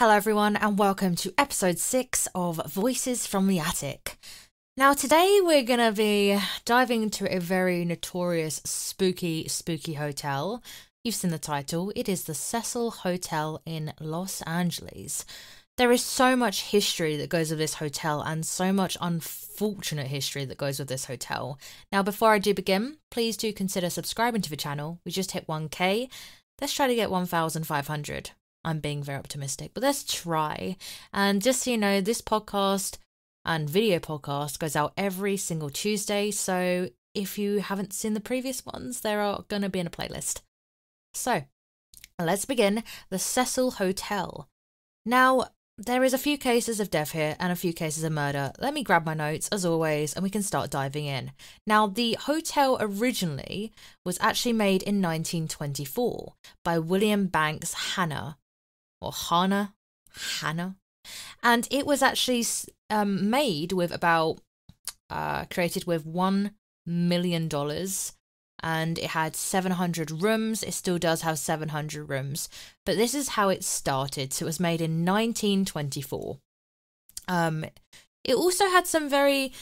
Hello, everyone, and welcome to episode six of Voices from the Attic. Now, today we're going to be diving into a very notorious, spooky, spooky hotel. You've seen the title, it is the Cecil Hotel in Los Angeles. There is so much history that goes with this hotel and so much unfortunate history that goes with this hotel. Now, before I do begin, please do consider subscribing to the channel. We just hit 1k. Let's try to get 1,500. I'm being very optimistic, but let's try. And just so you know, this podcast and video podcast goes out every single Tuesday. So if you haven't seen the previous ones, they are going to be in a playlist. So let's begin. The Cecil Hotel. Now, there is a few cases of death here and a few cases of murder. Let me grab my notes as always and we can start diving in. Now, the hotel originally was actually made in 1924 by William Banks Hanna or Hana, Hannah, and it was actually um, made with about uh, created with one million dollars and it had 700 rooms. It still does have 700 rooms, but this is how it started. So it was made in 1924. Um, it also had some very.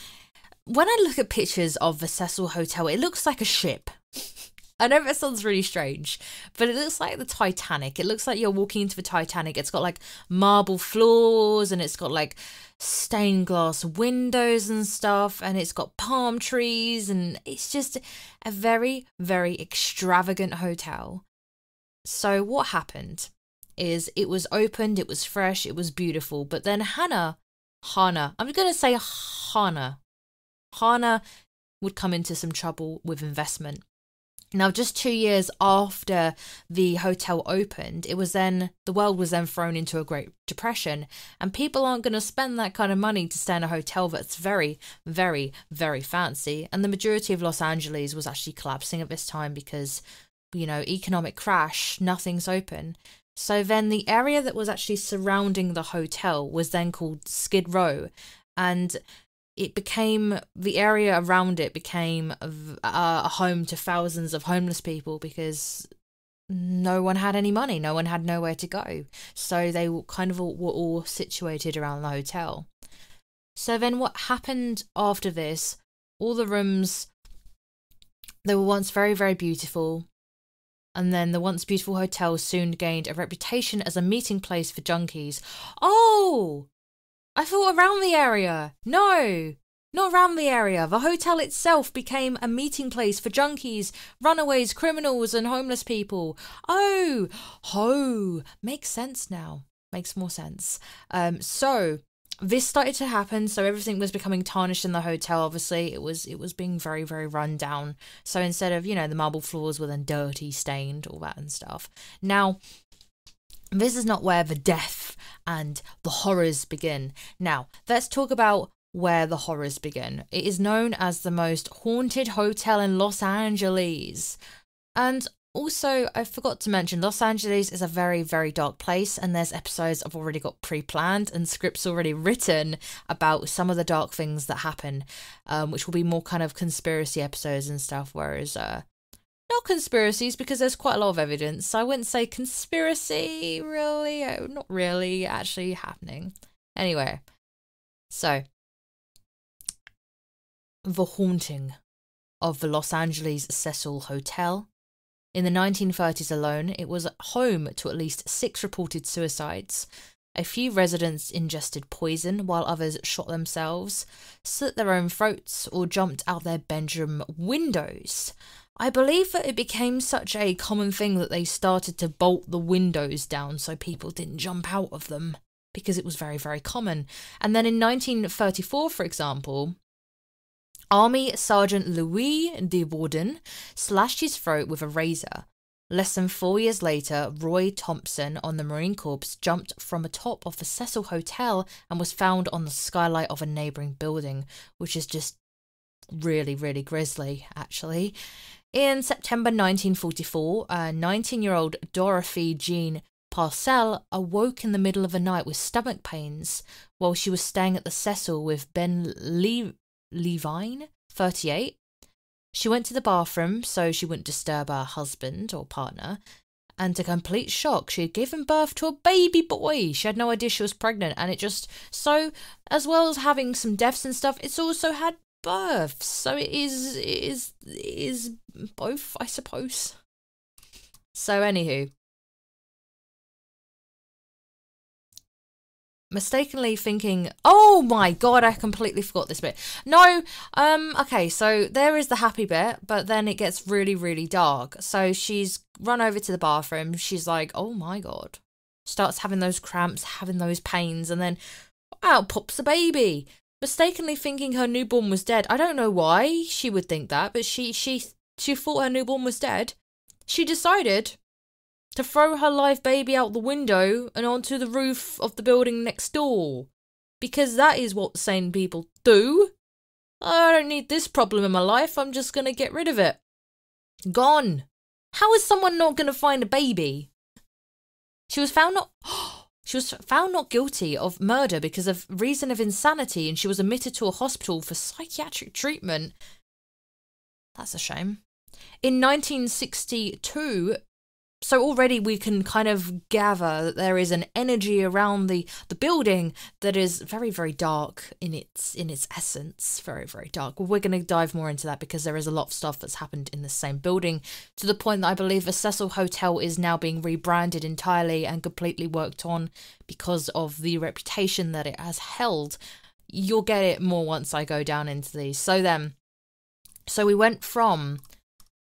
When I look at pictures of the Cecil Hotel, it looks like a ship. I know that sounds really strange, but it looks like the Titanic. It looks like you're walking into the Titanic. It's got like marble floors and it's got like stained glass windows and stuff, and it's got palm trees, and it's just a very, very extravagant hotel. So, what happened is it was opened, it was fresh, it was beautiful, but then Hannah, Hannah, I'm going to say Hannah, Hannah would come into some trouble with investment now, just two years after the hotel opened, it was then the world was then thrown into a Great Depression, and people aren't going to spend that kind of money to stay in a hotel that's very, very, very fancy. And the majority of Los Angeles was actually collapsing at this time because, you know, economic crash, nothing's open. So then the area that was actually surrounding the hotel was then called Skid Row, and it became the area around it became a, uh, a home to thousands of homeless people because no one had any money, no one had nowhere to go. So they kind of all, were all situated around the hotel. So then what happened after this, all the rooms they were once very very beautiful and then the once beautiful hotel soon gained a reputation as a meeting place for junkies. Oh, I thought around the area. No, not around the area. The hotel itself became a meeting place for junkies, runaways, criminals, and homeless people. Oh, ho, makes sense now. Makes more sense. Um, so this started to happen so everything was becoming tarnished in the hotel obviously it was it was being very very run down so instead of you know the marble floors were then dirty stained all that and stuff now this is not where the death and the horrors begin. Now, let's talk about where the horrors begin. It is known as the most haunted hotel in Los Angeles. And also, I forgot to mention, Los Angeles is a very, very dark place, and there's episodes I've already got pre planned and scripts already written about some of the dark things that happen, um, which will be more kind of conspiracy episodes and stuff. Whereas uh, not conspiracies because there's quite a lot of evidence. So I wouldn't say conspiracy, really. Uh, not really actually happening. Anyway, so the haunting of the Los Angeles Cecil Hotel. In the 1930s alone, it was home to at least six reported suicides. A few residents ingested poison while others shot themselves, slit their own throats, or jumped out their bedroom windows. I believe that it became such a common thing that they started to bolt the windows down so people didn't jump out of them because it was very, very common. And then in 1934, for example, Army Sergeant Louis de Warden slashed his throat with a razor. Less than four years later, Roy Thompson on the Marine Corps jumped from atop of the Cecil Hotel and was found on the skylight of a neighbouring building, which is just really, really grisly, actually. In September 1944, a 19 year old Dorothy Jean Purcell awoke in the middle of the night with stomach pains while she was staying at the Cecil with Ben Le- Levine, 38. She went to the bathroom so she wouldn't disturb her husband or partner, And to complete shock, she had given birth to a baby boy. She had no idea she was pregnant. And it just, so, as well as having some deaths and stuff, it's also had births. So it is, it is, it is both, I suppose. So, anywho, mistakenly thinking, "Oh my god, I completely forgot this bit." No, um okay, so there is the happy bit, but then it gets really really dark. So she's run over to the bathroom. She's like, "Oh my god." Starts having those cramps, having those pains, and then out pops a baby. Mistakenly thinking her newborn was dead. I don't know why she would think that, but she she she thought her newborn was dead. She decided to throw her live baby out the window and onto the roof of the building next door. Because that is what sane people do. I don't need this problem in my life, I'm just gonna get rid of it. Gone. How is someone not gonna find a baby? She was found not. She was found not guilty of murder because of reason of insanity and she was admitted to a hospital for psychiatric treatment. That's a shame. In 1962, so already we can kind of gather that there is an energy around the the building that is very very dark in its in its essence. Very very dark. Well, we're going to dive more into that because there is a lot of stuff that's happened in the same building to the point that i believe the cecil hotel is now being rebranded entirely and completely worked on because of the reputation that it has held. You'll get it more once i go down into these. So then so we went from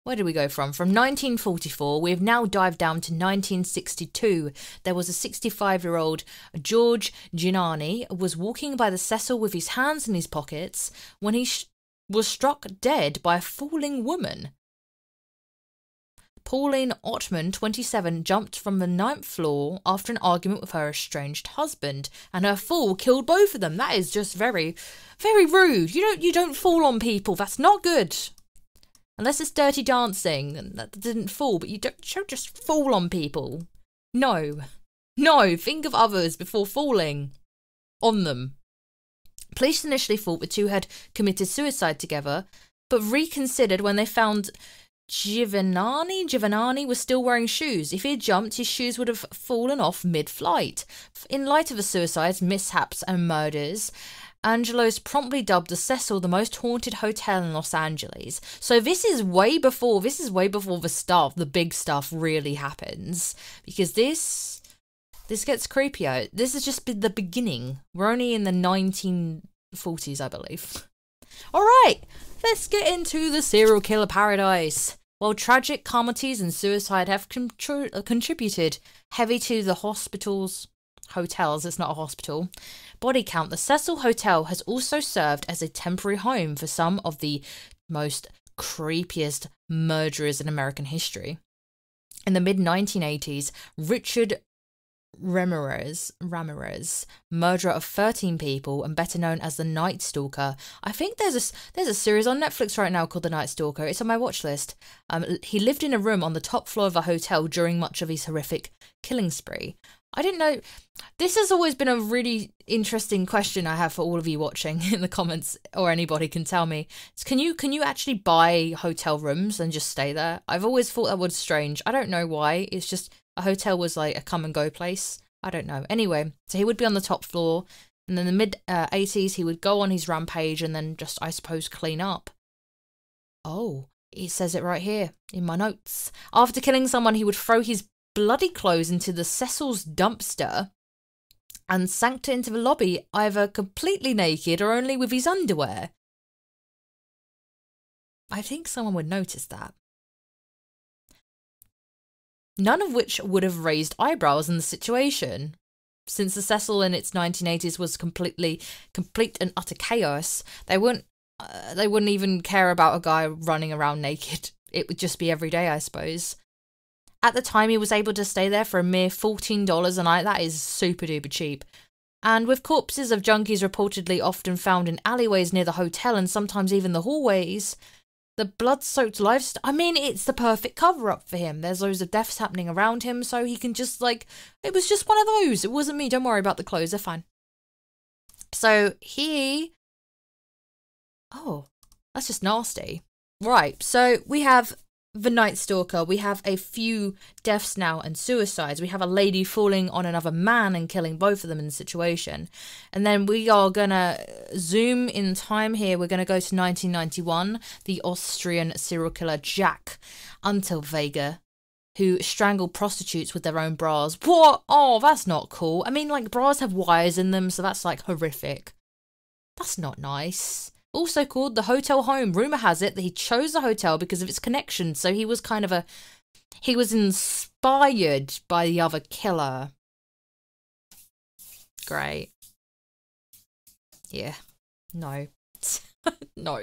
where did we go from? From 1944, we have now dived down to 1962. There was a 65 year old George Giannini was walking by the Cecil with his hands in his pockets when he was struck dead by a falling woman. Pauline Ottman, 27, jumped from the ninth floor after an argument with her estranged husband, and her fall killed both of them. That is just very, very rude. You don't, you don't fall on people. That's not good. Unless it's dirty dancing, and that didn't fall, but you don't, don't just fall on people. No. No, think of others before falling on them. Police initially thought the two had committed suicide together, but reconsidered when they found Giovanni Giovanni was still wearing shoes. If he had jumped, his shoes would have fallen off mid-flight. In light of the suicides, mishaps, and murders, Angelos promptly dubbed the Cecil the most haunted hotel in Los Angeles. So this is way before this is way before the stuff, the big stuff really happens. Because this this gets creepier. This has just been the beginning. We're only in the 1940s, I believe. All right, let's get into the serial killer paradise. While tragic comedies and suicide have contr- contributed heavy to the hospitals, hotels, it's not a hospital, body count, the Cecil Hotel has also served as a temporary home for some of the most creepiest murderers in American history. In the mid 1980s, Richard Ramirez, Ramirez, murderer of 13 people and better known as the Night Stalker. I think there's a there's a series on Netflix right now called The Night Stalker. It's on my watch list. Um, he lived in a room on the top floor of a hotel during much of his horrific killing spree. I didn't know. This has always been a really interesting question I have for all of you watching in the comments, or anybody can tell me. Can you can you actually buy hotel rooms and just stay there? I've always thought that was strange. I don't know why. It's just a hotel was like a come and go place. I don't know. Anyway, so he would be on the top floor, and then the mid uh, 80s he would go on his rampage and then just I suppose clean up. Oh, it says it right here in my notes. After killing someone, he would throw his bloody clothes into the Cecil's dumpster and sank into the lobby either completely naked or only with his underwear. I think someone would notice that. None of which would have raised eyebrows in the situation. Since the Cecil in its 1980s was completely, complete and utter chaos, they wouldn't, uh, they wouldn't even care about a guy running around naked. It would just be every day, I suppose. At the time, he was able to stay there for a mere $14 a night. That is super duper cheap. And with corpses of junkies reportedly often found in alleyways near the hotel and sometimes even the hallways, the blood soaked lifestyle. I mean, it's the perfect cover up for him. There's loads of deaths happening around him, so he can just, like, it was just one of those. It wasn't me. Don't worry about the clothes. They're fine. So he. Oh, that's just nasty. Right. So we have the Night Stalker, we have a few deaths now and suicides. We have a lady falling on another man and killing both of them in the situation. And then we are gonna zoom in time here. We're gonna go to 1991. The Austrian serial killer Jack Unterweger, who strangled prostitutes with their own bras. What? Oh, that's not cool. I mean, like, bras have wires in them, so that's like horrific. That's not nice also called the hotel home. Rumor has it that he chose the hotel because of its connection. So he was kind of a he was inspired by the other killer. Great. Yeah. No. no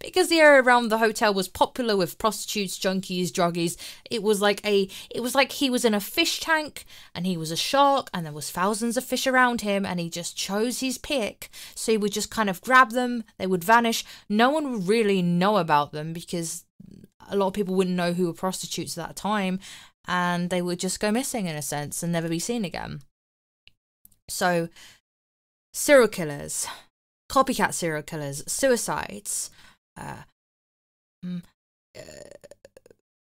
because the area around the hotel was popular with prostitutes, junkies, druggies. It was like a it was like he was in a fish tank and he was a shark and there was thousands of fish around him and he just chose his pick. So he would just kind of grab them, they would vanish. No one would really know about them because a lot of people wouldn't know who were prostitutes at that time and they would just go missing in a sense and never be seen again. So serial killers copycat serial killers, suicides, uh, mm, uh,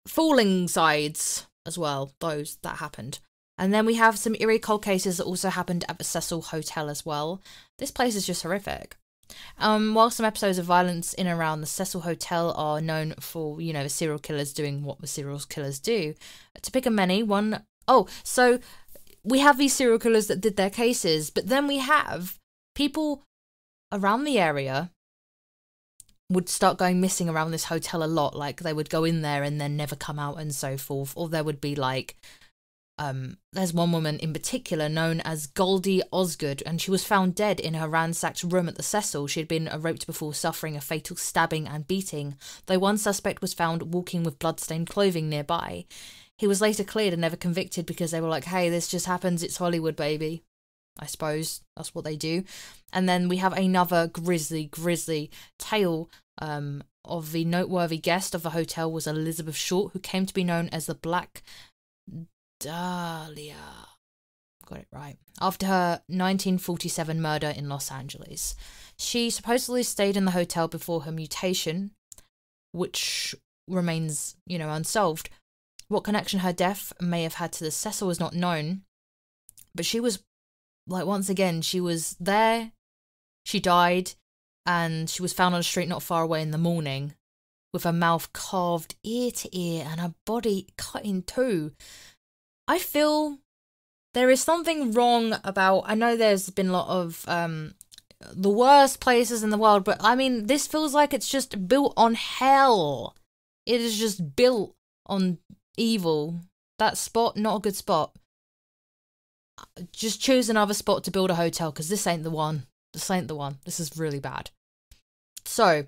falling sides as well, those that happened. And then we have some eerie cold cases that also happened at the Cecil Hotel as well. This place is just horrific. Um, while some episodes of violence in and around the Cecil Hotel are known for, you know, the serial killers doing what the serial killers do, to pick a many, one oh, so we have these serial killers that did their cases, but then we have people around the area would start going missing around this hotel a lot. Like they would go in there and then never come out and so forth. Or there would be like, um, there's one woman in particular known as Goldie Osgood, and she was found dead in her ransacked room at the Cecil. She had been raped before suffering a fatal stabbing and beating, though one suspect was found walking with bloodstained clothing nearby. He was later cleared and never convicted because they were like, hey, this just happens, it's Hollywood, baby. I suppose that's what they do. And then we have another grisly, grisly tale um, of the noteworthy guest of the hotel was Elizabeth Short, who came to be known as the Black Dahlia. Got it right. After her 1947 murder in Los Angeles. She supposedly stayed in the hotel before her mutation, which remains, you know, unsolved. What connection her death may have had to the Cecil is not known, but she was like once again, she was there, she died, and she was found on a street not far away in the morning with her mouth carved ear to ear and her body cut in two. I feel there is something wrong about I know there's been a lot of um the worst places in the world, but I mean this feels like it's just built on hell. It is just built on evil. That spot, not a good spot just choose another spot to build a hotel because this ain't the one. This ain't the one. This is really bad. So,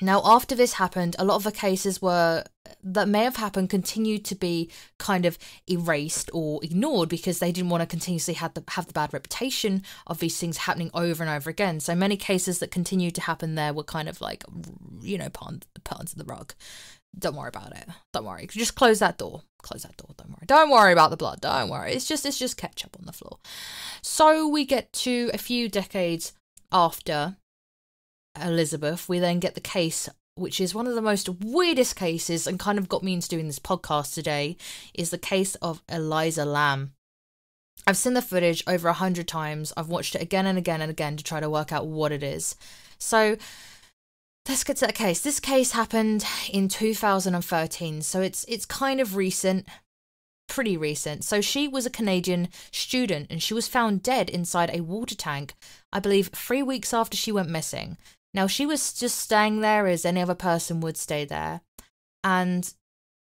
now after this happened, a lot of the cases were that may have happened continued to be kind of erased or ignored because they didn't want to continuously have the have the bad reputation of these things happening over and over again. So many cases that continued to happen there were kind of like you know put, put under the rug don't worry about it. Don't worry. Just close that door. Close that door. Don't worry. Don't worry about the blood. Don't worry. It's just it's just ketchup on the floor. So we get to a few decades after Elizabeth. We then get the case which is one of the most weirdest cases and kind of got me into doing this podcast today is the case of Elisa Lam. I've seen the footage over a hundred times. I've watched it again and again and again to try to work out what it is. So let's get to that case. This case happened in 2013, so it's it's kind of recent, pretty recent. So she was a Canadian student and she was found dead inside a water tank, I believe 3 weeks after she went missing. Now she was just staying there as any other person would stay there. And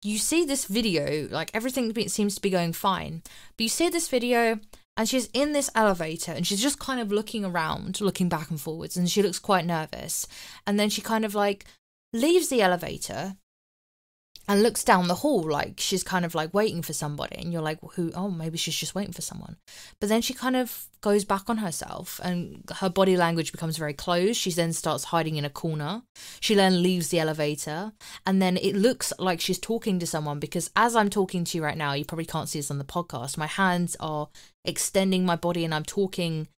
you see this video, like everything seems to be going fine. But you see this video and she's in this elevator and she's just kind of looking around, looking back and forwards, and she looks quite nervous. And then she kind of like leaves the elevator and looks down the hall like she's kind of like waiting for somebody and you're like who oh maybe she's just waiting for someone. But then she kind of goes back on herself and her body language becomes very closed. She then starts hiding in a corner. She then leaves the elevator and then it looks like she's talking to someone because as i'm talking to you right now you probably can't see this on the podcast my hands are extending my body and i'm talking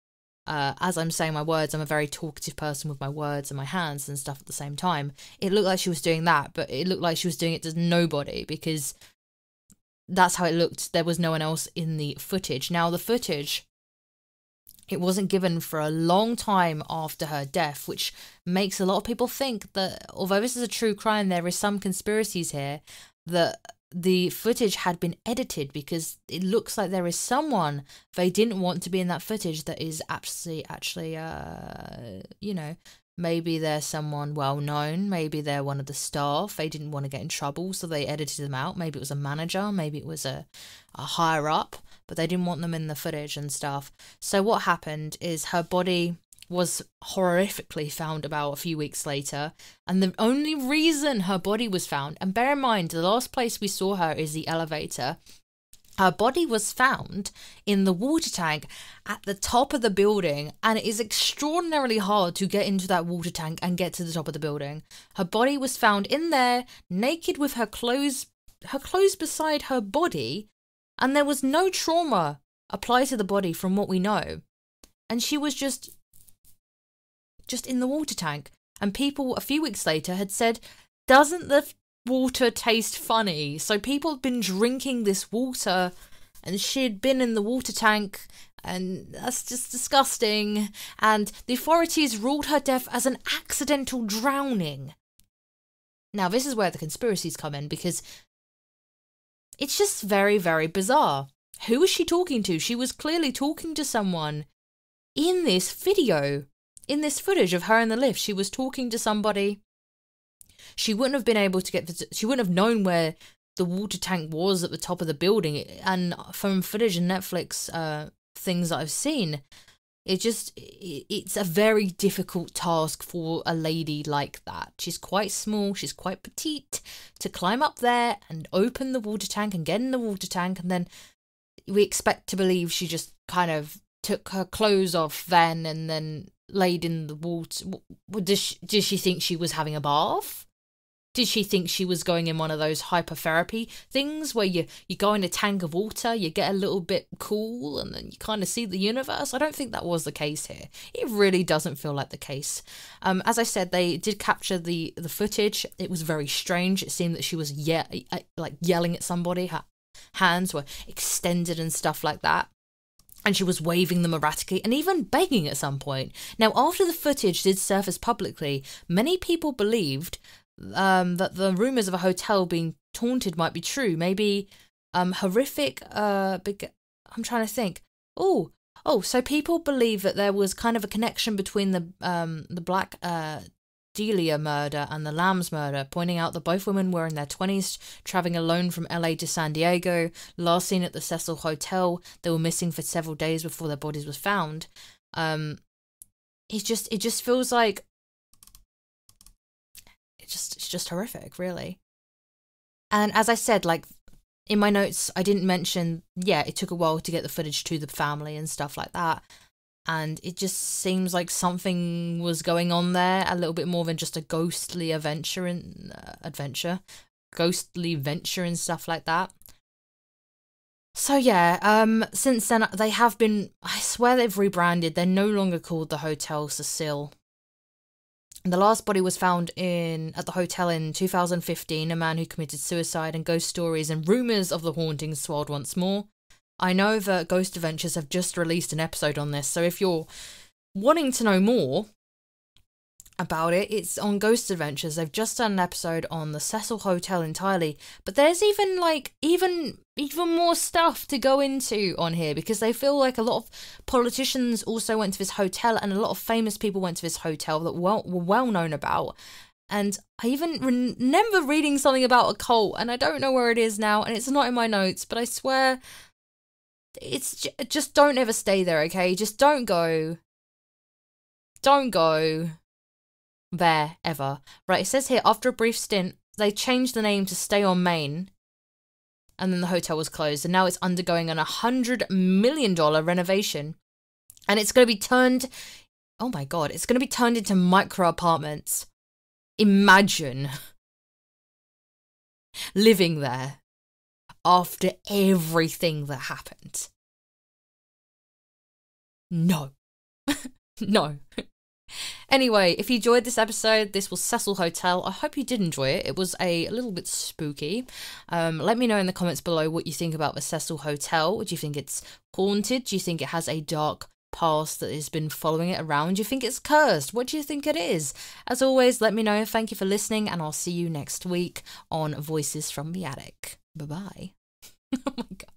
uh, as I'm saying my words, I'm a very talkative person with my words and my hands and stuff at the same time. It looked like she was doing that, but it looked like she was doing it to nobody because that's how it looked. There was no one else in the footage. Now, the footage, it wasn't given for a long time after her death, which makes a lot of people think that although this is a true crime, there is some conspiracies here that the footage had been edited because it looks like there is someone they didn't want to be in that footage that is actually actually uh you know maybe they're someone well known maybe they're one of the staff they didn't want to get in trouble so they edited them out. Maybe it was a manager maybe it was a, a higher up but they didn't want them in the footage and stuff. So what happened is her body was horrifically found about a few weeks later, and the only reason her body was found, and bear in mind, the last place we saw her is the elevator. Her body was found in the water tank at the top of the building, and it is extraordinarily hard to get into that water tank and get to the top of the building. Her body was found in there, naked with her clothes, her clothes beside her body, and there was no trauma applied to the body from what we know. And she was just just in the water tank. And people a few weeks later had said, Doesn't the water taste funny? So people had been drinking this water and she'd been in the water tank and that's just disgusting. And the authorities ruled her death as an accidental drowning. Now, this is where the conspiracies come in because it's just very, very bizarre. Who was she talking to? She was clearly talking to someone in this video in this footage of her in the lift, she was talking to somebody. She wouldn't have been able to get the, she wouldn't have known where the water tank was at the top of the building. And from footage and Netflix uh, things that I've seen, it just it's a very difficult task for a lady like that. She's quite small, she's quite petite to climb up there and open the water tank and get in the water tank and then we expect to believe she just kind of took her clothes off then and then laid in the water. Did she, did she think she was having a bath? Did she think she was going in one of those hypertherapy things where you, you go in a tank of water, you get a little bit cool, and then you kind of see the universe? I don't think that was the case here. It really doesn't feel like the case. Um, as I said, they did capture the, the footage. It was very strange. It seemed that she was ye- like yelling at somebody. Her hands were extended and stuff like that and she was waving them erratically and even begging at some point. Now, after the footage did surface publicly, many people believed um, that the rumors of a hotel being taunted might be true. Maybe um, horrific. Uh, big. I'm trying to think. Oh, oh. So people believe that there was kind of a connection between the um the black uh Dahlia murder and the Lams murder, pointing out that both women were in their 20s, traveling alone from LA to San Diego, last seen at the Cecil Hotel. They were missing for several days before their bodies was found. Um, it just it just feels like it just it's just horrific, really. And as I said, like in my notes, I didn't mention, yeah, it took a while to get the footage to the family and stuff like that and it just seems like something was going on there a little bit more than just a ghostly adventure and uh, adventure ghostly venture and stuff like that. So yeah um since then they have been i swear they've rebranded. They're no longer called the hotel cecile. The last body was found in at the hotel in 2015 a man who committed suicide and ghost stories and rumors of the hauntings swirled once more I know that Ghost Adventures have just released an episode on this, so if you're wanting to know more about it, it's on Ghost Adventures. They've just done an episode on the Cecil Hotel entirely, but there's even like even even more stuff to go into on here because they feel like a lot of politicians also went to this hotel and a lot of famous people went to this hotel that well, were well known about. And I even remember reading something about a cult, and I don't know where it is now, and it's not in my notes, but I swear it's just don't ever stay there, okay? Just don't go. Don't go there ever. Right, it says here after a brief stint, they changed the name to Stay on Main, and then the hotel was closed, and now it's undergoing an $100 million renovation. And it's going to be turned, oh my god, it's going to be turned into micro apartments. Imagine living there after everything that happened. No. no. Anyway, if you enjoyed this episode, this was Cecil Hotel. I hope you did enjoy it. It was a little bit spooky. Um, let me know in the comments below what you think about the Cecil Hotel. Do you think it's haunted? Do you think it has a dark past that has been following it around? Do you think it's cursed? What do you think it is? As always, let me know. Thank you for listening, and I'll see you next week on Voices from the Attic. Bye bye. oh my god.